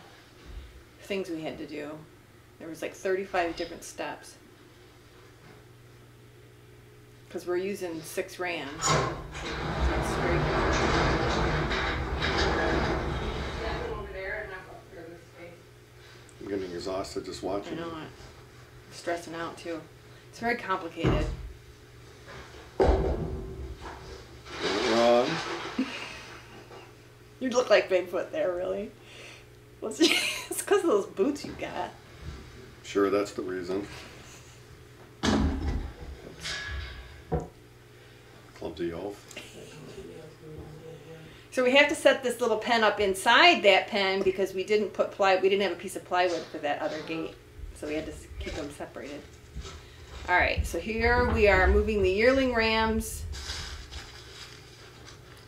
things we had to do. There was like 35 different steps. Because we're using six rams. That's very That one over there and I'm up here in this space. I'm getting exhausted just I watching. know it. Stressing out too. It's very complicated. Run. You look like Bigfoot there, really. It's because of those boots you got. Sure, that's the reason. Clumsy oaf. So we have to set this little pen up inside that pen because we didn't put ply. We didn't have a piece of plywood for that other gate, so we had to keep them separated. All right, so here we are moving the yearling rams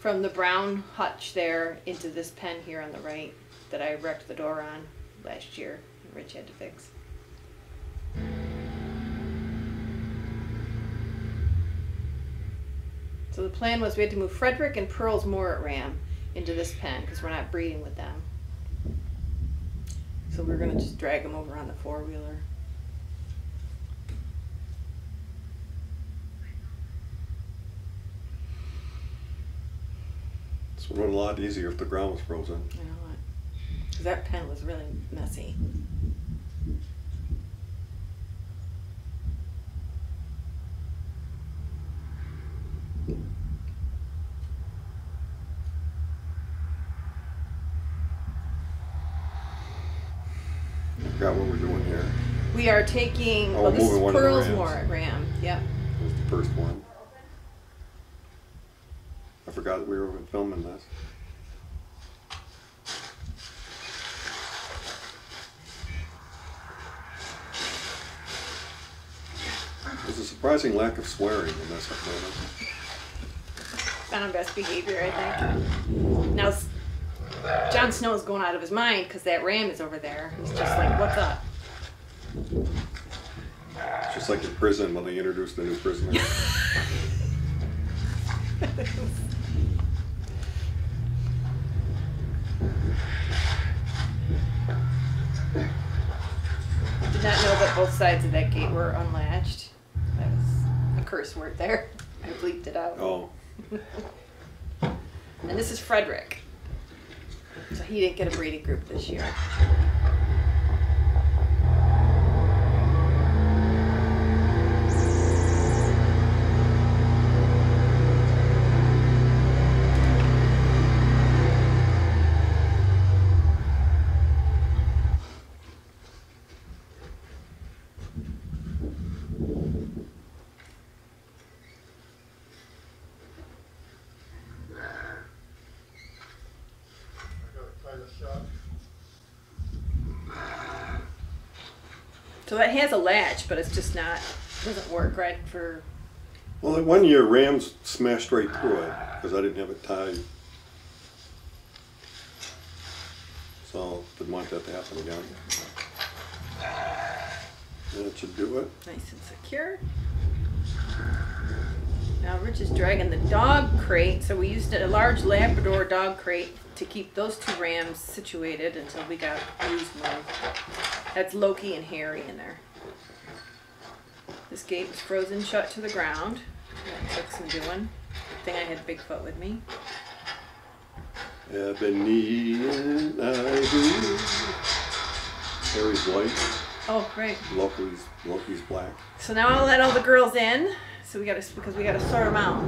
from the brown hutch there into this pen here on the right that I wrecked the door on last year. and Rich had to fix. So the plan was we had to move Frederick and Pearl's moorit ram into this pen because we're not breeding with them. So we're gonna just drag them over on the four This would run a lot easier if the ground was frozen. You know what? Because that pen was really messy. I forgot what we're doing here. We are taking. Oh, well, this is moving one of the Pearl's rams. moorit ram. Yep. That was the first one. I forgot that we were filming this. There's a surprising lack of swearing in this episode. Found best behavior, I think. Now, Jon Snow is going out of his mind because that ram is over there. He's just like, what's up? It's just like in prison when they introduced the new prisoner. Did not know that both sides of that gate were unlatched. That was a curse word there. I bleeped it out. Oh, And this is Frederick. So he didn't get a breeding group this year. Has a latch, but it's just not doesn't work right for well, that one year Rams smashed right through it because I didn't have it tied. So didn't want that to happen again. And it should do it. nice and secure. Now Rich is dragging the dog crate, so we used a large Labrador dog crate to keep those two rams situated until we got used moved. That's Loki and Harry in there. This gate was frozen shut to the ground. That took some doing. Good thing I had Bigfoot with me. Ebony and ivory. Harry's white. Oh, great. Loki's Loki's black. So now I'll let all the girls in. So we gotta because we gotta sort them out.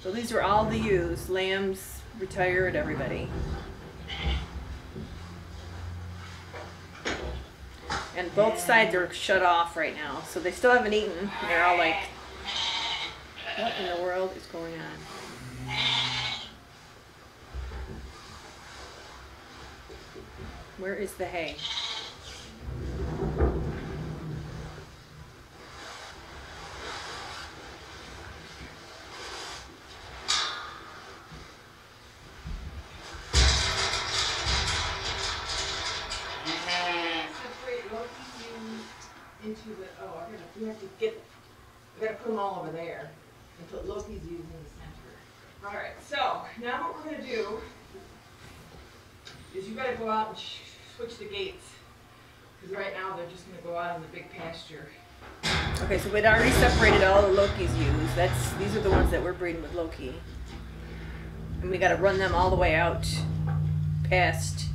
So these are all the ewes. Lambs retired. Everybody. And both sides are shut off right now, so they still haven't eaten. They're all like, "What in the world is going on?" Where is the hay? We have to get, we gotta put them all over there and put Loki's ewes in the center. Alright, so now what we're gonna do is you gotta go out and switch the gates. Cause right now they're just gonna go out in the big pasture. Okay, so we'd already separated all the Loki's ewes. That's, these are the ones that we're breeding with Loki. And we gotta run them all the way out past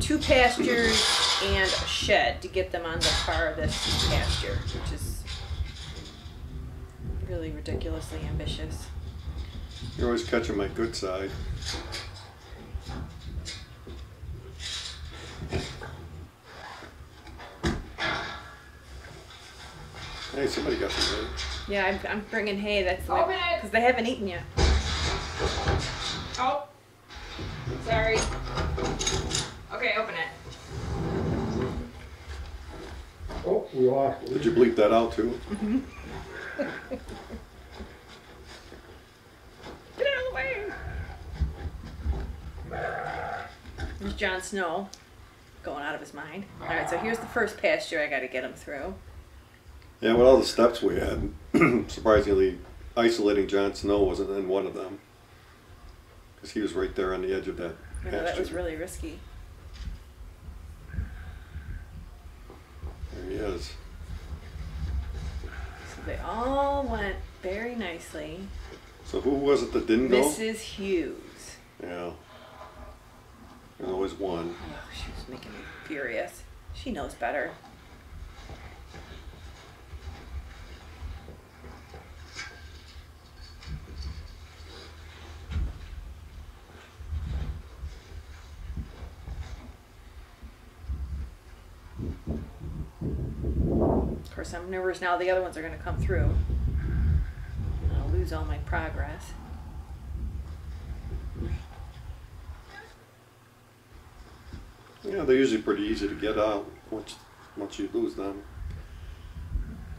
two pastures and a shed to get them on the far of this pasture, which is really ridiculously ambitious. You're always catching my good side. Hey, somebody got some hay. Yeah, I'm, I'm bringing hay. That's the Open it. because they haven't eaten yet. Oh, sorry. Okay, open it. Oh, we lost it. Did you bleep that out too? Get out of the way. There's Jon Snow going out of his mind. All right, so here's the first pasture I got to get him through. Yeah, with all the steps we had, surprisingly, isolating Jon Snow wasn't in one of them. Because he was right there on the edge of that I know that was really risky. Is. So they all went very nicely. So who was it that didn't go? Mrs. Hughes. Yeah. There's always one. Oh, she was making me furious. She knows better. Of course, Nervous now the other ones are going to come through. I'll lose all my progress. Yeah, they're usually pretty easy to get out once once you lose them.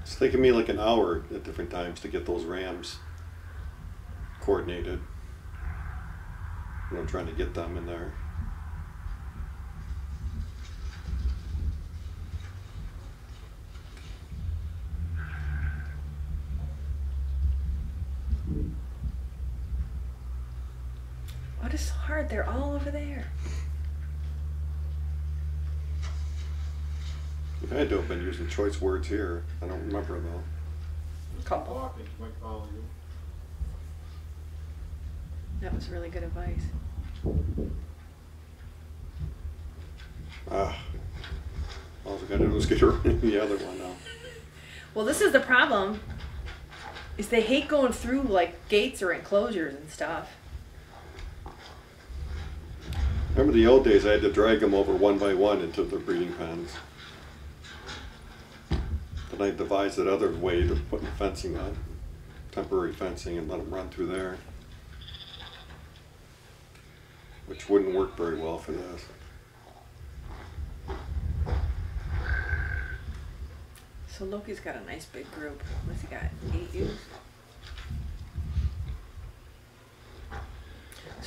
It's taking me like an hour at different times to get those rams coordinated. You know, trying to get them in there. What is? They're all over there. I had to have been using choice words here. I don't remember though. Couple. Hawkins might call you. That was really good advice. Ah. All I gotta do is get her in the other one now. Well, this is the problem. Is they hate going through like gates or enclosures and stuff. Remember the old days, I had to drag them over one by one into their breeding pens. Then I devised that other way to put fencing on, temporary fencing and let them run through there. Which wouldn't work very well for this. So Loki's got a nice big group. What's he got? Eight ewes?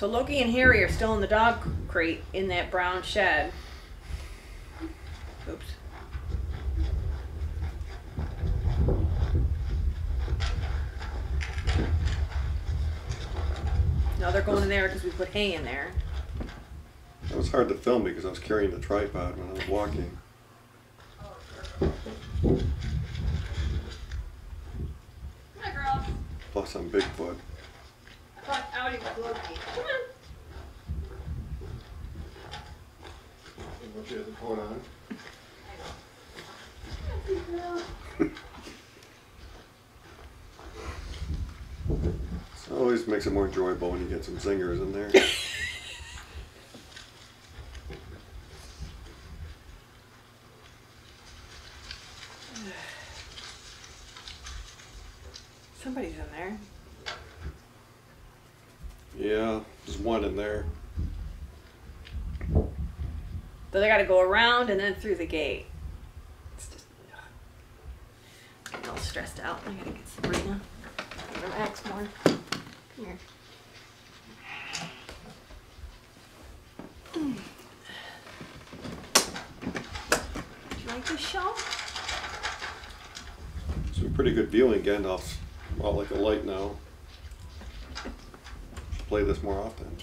So Loki and Harry are still in the dog crate in that brown shed. Oops. No, they're going in there because we put hay in there. It was hard to film because I was carrying the tripod when I was walking. Hi, girls. Plus I'm Bigfoot. I thought Audi was Loki. Come on. What you had the coat on? It always makes it more enjoyable when you get some zingers in there. Somebody's in there. Yeah, there's one in there. So they got to go around and then through the gate. It's just ugh. getting all stressed out. I gotta get Sabrina. Relax more. Come here. Do you like this show? It's a pretty good viewing. Gandalf's well like a light now. Play this more often.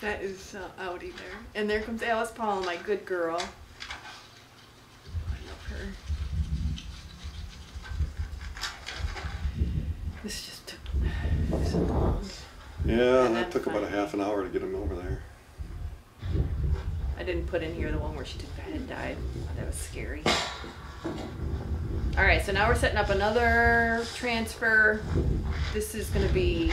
That is uh, Audi there. And there comes Alice Paul, my good girl. I love her. This just took so long. Yeah, And that took about a half an hour to get him over there. I didn't put in here the one where she took the head dive. That was scary. All right, so now we're setting up another transfer. This is going to be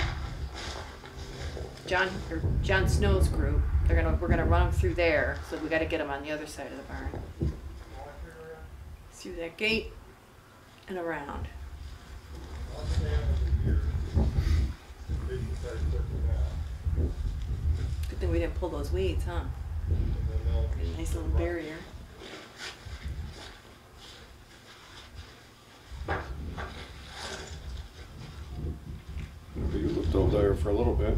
Jon or Jon Snow's group. They're gonna we're gonna run them through there. So we got to get them on the other side of the barn. Through that gate and around. Good thing we didn't pull those weeds, huh? Nice little barrier. You looked over there for a little bit.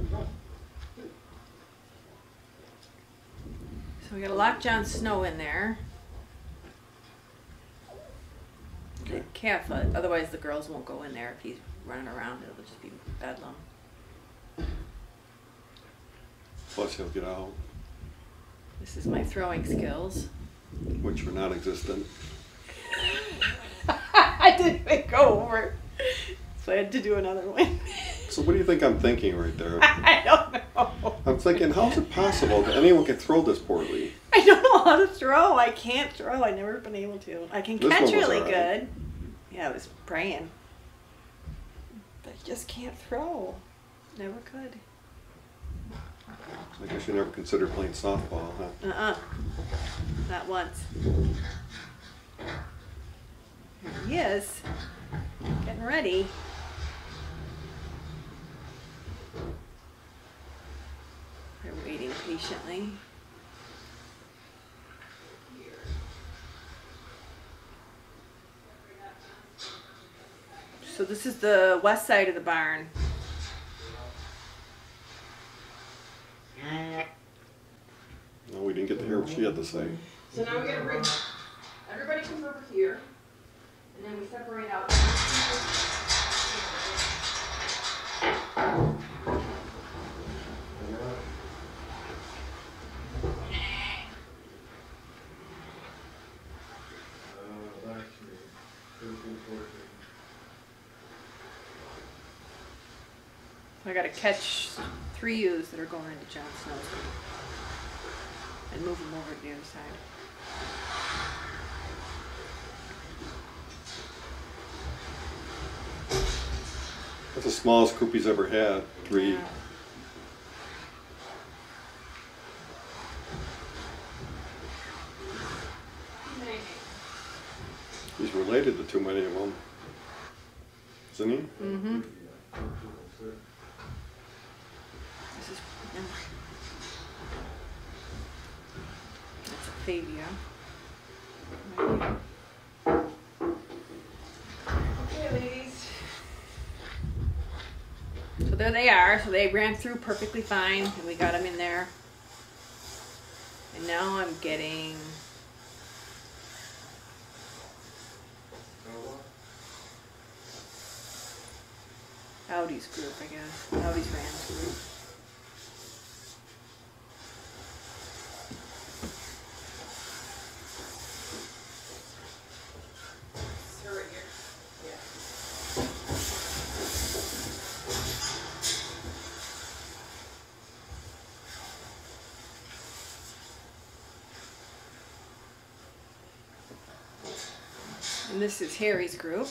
So we gotta lock Jon Snow in there. Okay. Careful, uh, otherwise the girls won't go in there if he's running around. It'll just be bedlam. Plus he'll get out, This is my throwing skills. which were non-existent. I didn't even go over, so I had to do another one. So what do you think I'm thinking right there? I don't know. I'm thinking, how is it possible that anyone can throw this poorly? I don't know how to throw. I can't throw. I've never been able to. I can This catch really alright. good. Yeah, I was praying. But I just can't throw. Never could. I guess you never considered playing softball, huh? Uh-uh. Not once. Here he is. Getting ready. They're waiting patiently. So this is the west side of the barn. No, we didn't get to hear what she had to say. So now we gotta bring, everybody comes over here, and then we separate out. I gotta catch three ewes that are going into Jon Snow's group and move them over to the other side. That's the smallest coop he's ever had. Three. Yeah. He's related to too many of them. Isn't he? Mm-hmm. This is yeah. that's a Fabia. Right here. Okay, ladies. So there they ran through perfectly fine, and we got them in there. And now I'm getting. Audi's group, I guess. Audi's Rand's group. This is Harry's group.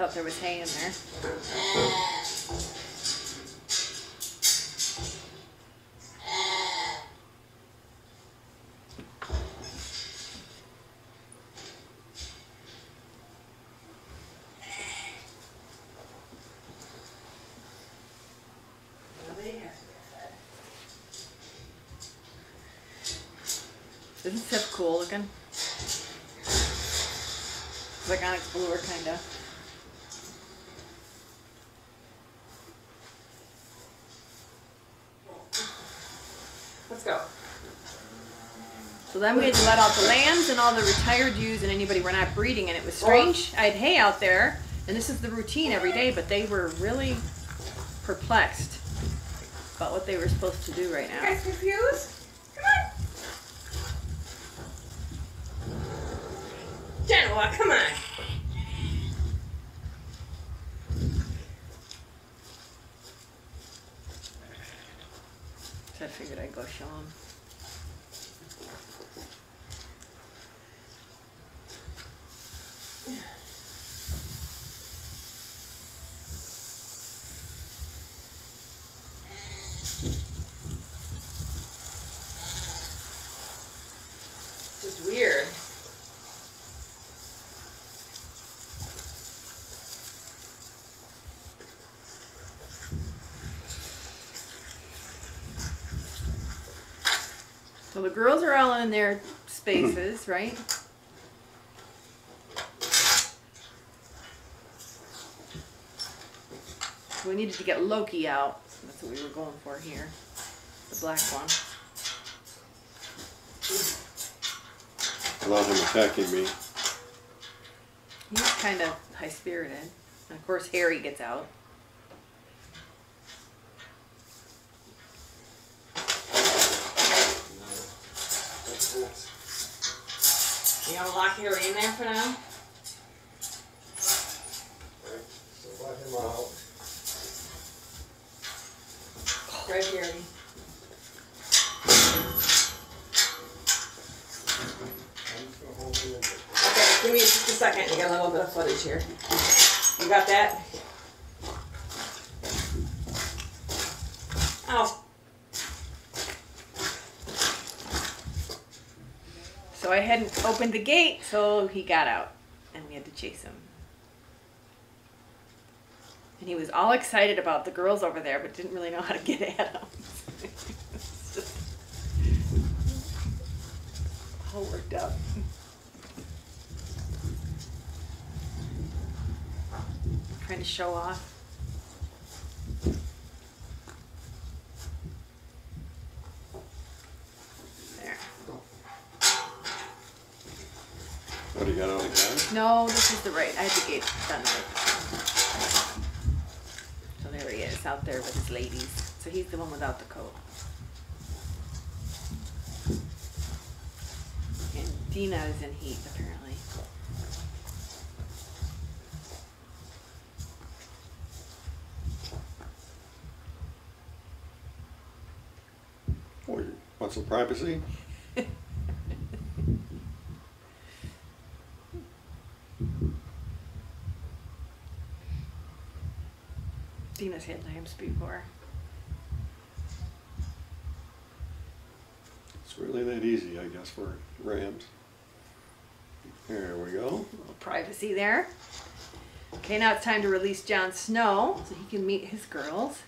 Thought there was hay in there. Isn't Sif cool looking? It's like Onyx Bluer, kinda. Let's go. So then we had to let out the lambs and all the retired ewes and anybody we're not breeding, and it was strange. I had hay out there, and this is the routine every day, but they were really perplexed about what they were supposed to do right now. guys confused? Come on. Genoa, come on. So I figured I'd go show them. Just weird. So the girls are all in their spaces, right? We needed to get Loki out. That's what we were going for here. The black one. Without him attacking me. He's kind of high spirited. And of course, Harry gets out. You gonna in there for now? Right, there. Okay, give me just a second. You got a little bit of footage here. You got that? Oh. So I hadn't opened the gate, so he got out, and we had to chase him. And he was all excited about the girls over there, but didn't really know how to get at them. All worked up. Trying to show off. There. What do you got out again? No, this is the right. I had the gate done right. So there he is out there with his ladies. So he's the one without the coat. And Dina is in heat apparently. Want some privacy? Dina's had lambs before. It's really that easy, I guess, for rams. There we go. little privacy there. Okay, now it's time to release Jon Snow so he can meet his girls.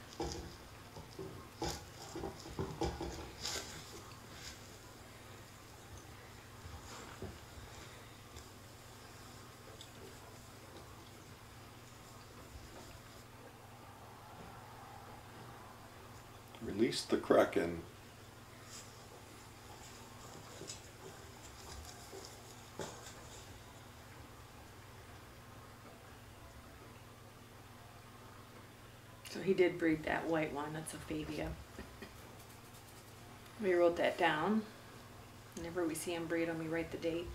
The Kraken. So he did breed that white one. That's a Fabia. We wrote that down. Whenever we see him breed them, we write the date.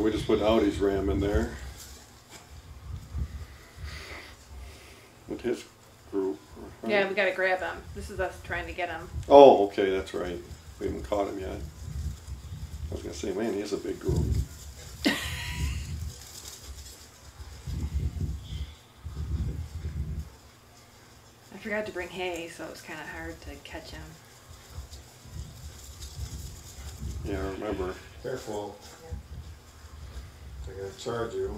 So we just put Audi's ram in there. With his group. right? Yeah, we gotta grab him. This is us trying to get him. Oh, okay, that's right. We haven't caught him yet. I was gonna say, man, he is a big group. I forgot to bring hay, so it was kind of hard to catch him. Yeah, I remember. Careful. They're gonna charge you. Get out of here, Emma, get out of here.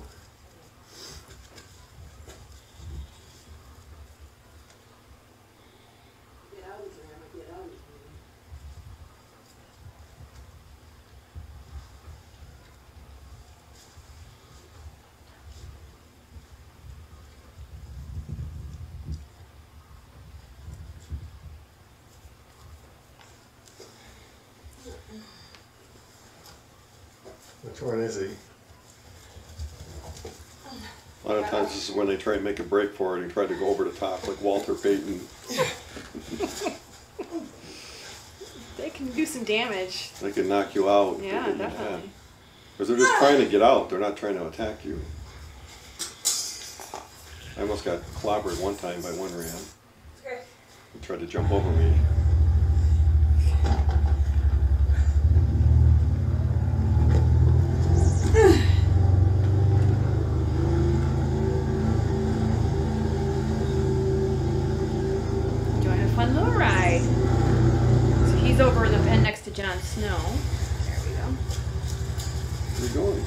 Which one is he? A lot of times this is when they try and make a break for it and try to go over the top, like Walter Payton. They can do some damage. They can knock you out. Yeah, get in the head. definitely. Because they're just trying to get out. They're not trying to attack you. I almost got clobbered one time by one ram. Okay. He tried to jump over me. Enjoying a fun little ride. So he's over in the pen next to Jon Snow. There we go. Where you going?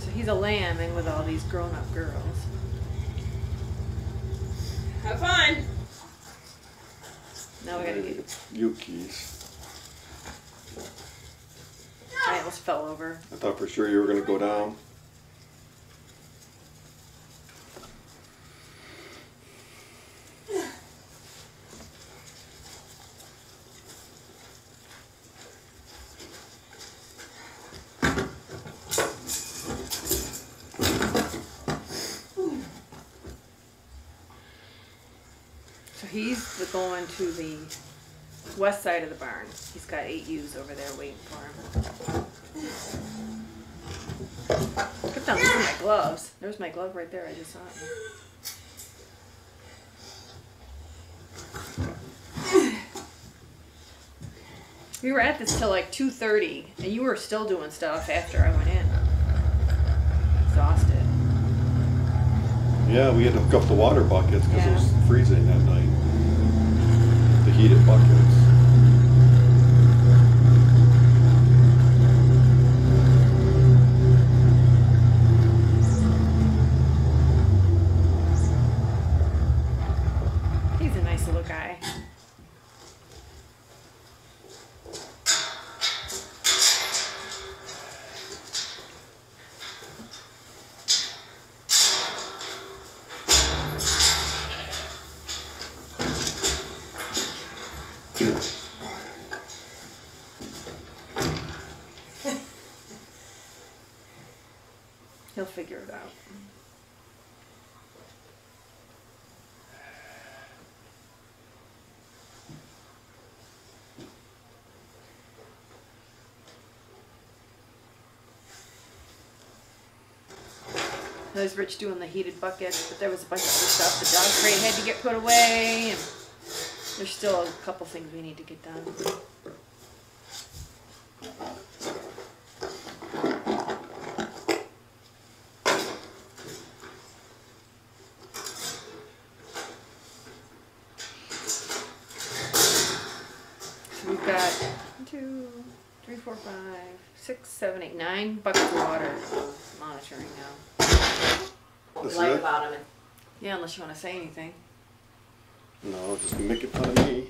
So he's a lambing with all these grown-up girls. Have fun. Now we gotta get Yuki's. I almost fell over. I thought for sure you were gonna go down. So he's the- going to the west side of the barn. He's got eight ewes over there waiting for him. Kept on losing my gloves. There's my glove right there. I just saw it. We were at this till like two thirty, and you were still doing stuff after I went in. Exhausted. Yeah, we had to hook up the water buckets because it was freezing that night. Heated buckets. Was Rich doing the heated buckets, but there was a bunch of other stuff. The dog crate had to get put away, and there's still a couple things we need to get done. So we've got one, two, three, four, five, six, seven, eight, nine buckets of water monitoring now. This is Like it? about him. Yeah, unless you want to say anything. No, just make it fun of me.